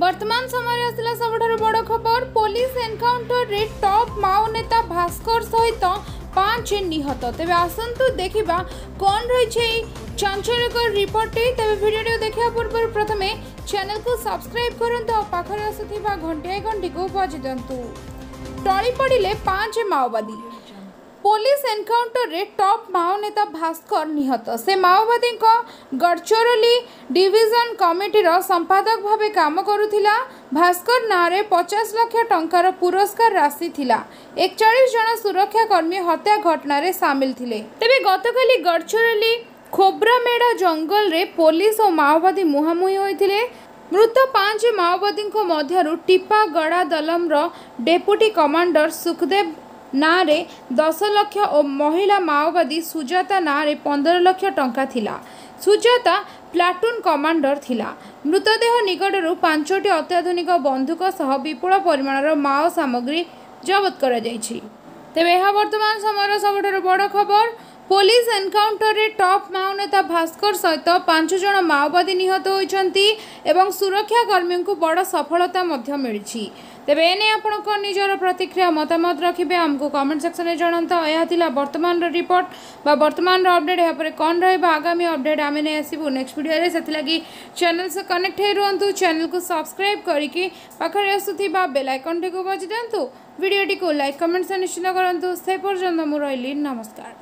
ବର୍ତ୍ତମାନ ସମୟରେ ଆସିଲା ସବୁଠାରୁ ବଡ଼ ଖବର ପୋଲିସ ଏନକାଉଣ୍ଟରରେ ଟପ୍ ମାଓ ନେତା ଭାସ୍କର ସହିତ ପାଞ୍ଚ নিহত তবে আসন্তু দেখিবা কোন রয়েছে এই চাঞ্চল্যকর রিপোর্টটি তবে ভিডিওটি দেখা পূর্বর প্রথমে চ্যানেলকু সবসক্রাইব করন্তু আর পাখরে আসুথিবা ঘণ্টায় ঘণ্টিকু বাজি দিয়ন্তু টলি পড়িলে পাঁচ মাওবাদী পুলিশ এনকাউন্টরে টপ মাও নেতা ভাস্কর নিহত সে মাওবাদী গড়চরোলি ডিভিজন কমিটির সম্পাদক ভাবে কাম করুলা ভাস্কর নাঁরে পচাশ লক্ষ টঙ্কার পুরস্কার রাশি লা একচাশ জন সুরক্ষাকর্মী হত্যা ঘটনার সামিল লে তবে গতকালি গড়চরোলি খোব্রামেড়া জঙ্গলরে পুলিশ ও মাওবাদী মুহামুহি হয়েছিল মৃত পাঁচ মাওবাদী মধ্যে টিপা গড়া দলমর ডেপুটি কমান্ডর সুখদেব ନାଁରେ ଦଶ ଲକ୍ଷ ଓ ମହିଳା ମାଓବାଦୀ ସୁଜାତା ନାଁରେ ପନ୍ଦର ଲକ୍ଷ ଟଙ୍କା ଥିଲା ସୁଜାତା ପ୍ଲାଟୁନ୍ କମାଣ୍ଡର ଥିଲା ମୃତଦେହ ନିକଟରୁ ପାଞ୍ଚଟି ଅତ୍ୟାଧୁନିକ ବନ୍ଧୁକ ସହ ବିପୁଳ ପରିମାଣର ମାଓ ସାମଗ୍ରୀ ଜବତ କରାଯାଇଛି ତେବେ ଏହା ବର୍ତ୍ତମାନ ସମୟର ସବୁଠାରୁ ବଡ଼ ଖବର পুলিশ এনকাউন্টরে টপ মাও নেতা ভাস্কর সহিত পাঁচ জন মাওবাদী নিহত হয়েছেন এবং সুরক্ষাকর্মী বড় সফলতা মিছে তেমনি এনে আপনার নিজের প্রতিক্রিয়া মতামত রাখবে আমি কমেন্ট সেকশনে জনাত এলা বর্তমান রিপোর্ট বা বর্তমান অপডেট এরপরে কম রহব আগামী অপডেট আমি নিয়ে আসবু নেক্সট ভিডিওরে সেগে চ্যানেল সে কনেক্ট হয়ে রুহতু চ্যানেলকে সবসক্রাইব করি পাখে আসুক বেল আইকনটি বাজি দিও ভিডিওটি লাইক কমেন্ট নিশ্চিত করতু সে পর্যন্ত মু রহলি নমস্কার